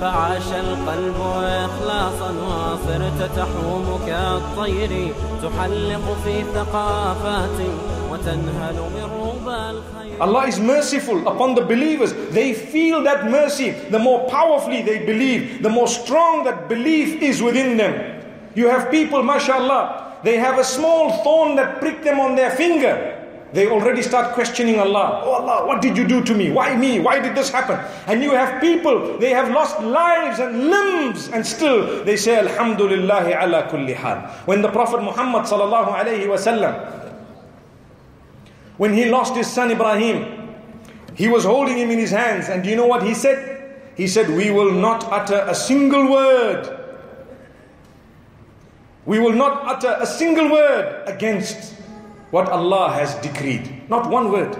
فعاش القلب إخلاصا وصرت تحوم كالطير تحلق في ثقافات وتنهل من ربى الخير Allah is merciful upon the believers. They feel that mercy. The more powerfully they believe, the more strong that belief is within them. You have people, mashallah, they have a small thorn that prick them on their finger. They already start questioning Allah. Oh Allah, what did you do to me? Why me? Why did this happen? And you have people, they have lost lives and limbs and still they say Alhamdulillah ala kulli hal. When the Prophet Muhammad sallallahu when he lost his son Ibrahim, he was holding him in his hands and do you know what he said? He said, we will not utter a single word. We will not utter a single word against what Allah has decreed. Not one word.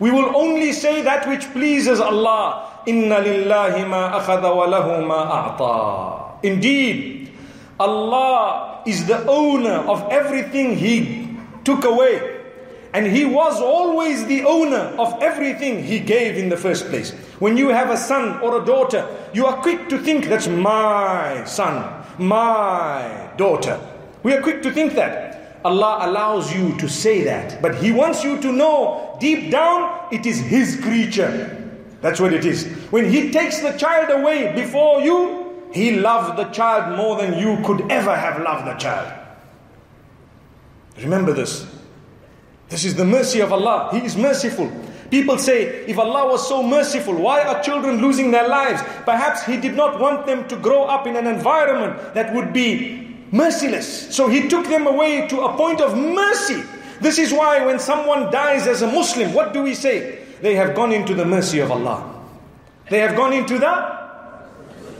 We will only say that which pleases Allah. Inna lillahi ma akhadha wa lahu ma a'ta. Indeed, Allah is the owner of everything He took away. And He was always the owner of everything He gave in the first place. When you have a son or a daughter, you are quick to think that's my son, my daughter. We are quick to think that. Allah allows you to say that. But He wants you to know deep down it is His creature. That's what it is. When He takes the child away before you, He loved the child more than you could ever have loved the child. Remember this. This is the mercy of Allah. He is merciful. People say, if Allah was so merciful, why are children losing their lives? Perhaps He did not want them to grow up in an environment that would be merciless. So he took them away to a point of mercy. This is why when someone dies as a Muslim, what do we say? They have gone into the mercy of Allah. They have gone into the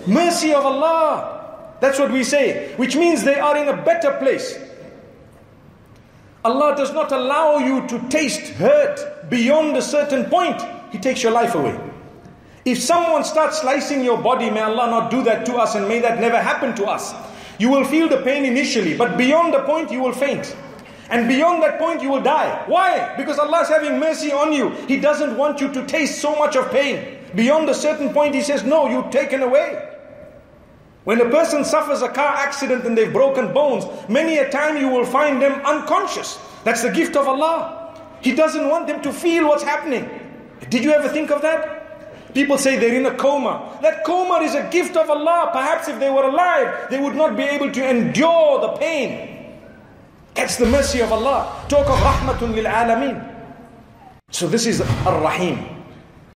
mercy of Allah. That's what we say, which means they are in a better place. Allah does not allow you to taste hurt beyond a certain point. He takes your life away. If someone starts slicing your body, may Allah not do that to us and may that never happen to us. You will feel the pain initially, but beyond the point you will faint. And beyond that point you will die. Why? Because Allah is having mercy on you. He doesn't want you to taste so much of pain. Beyond a certain point He says, no, you're taken away. When a person suffers a car accident and they've broken bones, many a time you will find them unconscious. That's the gift of Allah. He doesn't want them to feel what's happening. Did you ever think of that? People say they're in a coma. That coma is a gift of Allah. Perhaps if they were alive, they would not be able to endure the pain. That's the mercy of Allah. Talk of rahmatun lil alameen. So this is Ar-Rahim.